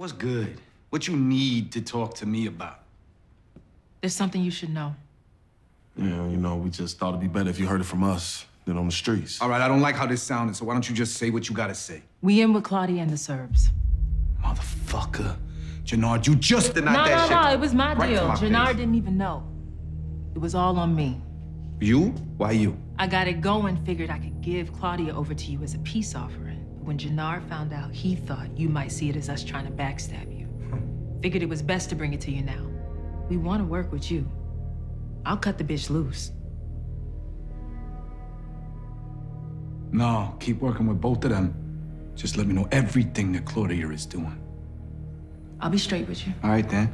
What's good? What you need to talk to me about? There's something you should know. Yeah, you know, we just thought it'd be better if you heard it from us than on the streets. All right, I don't like how this sounded, so why don't you just say what you gotta say? We in with Claudia and the Serbs. Motherfucker. Jenard, you just denied No, that no, shit. no, it was my right deal. my Jenard face. didn't even know. It was all on me. You? Why you? I got it going, figured I could give Claudia over to you as a peace offering. When Jenard found out, he thought you might see it as us trying to backstab you. Hmm. Figured it was best to bring it to you now. We want to work with you. I'll cut the bitch loose. No, keep working with both of them. Just let me know everything that Claudia is doing. I'll be straight with you. All right, then.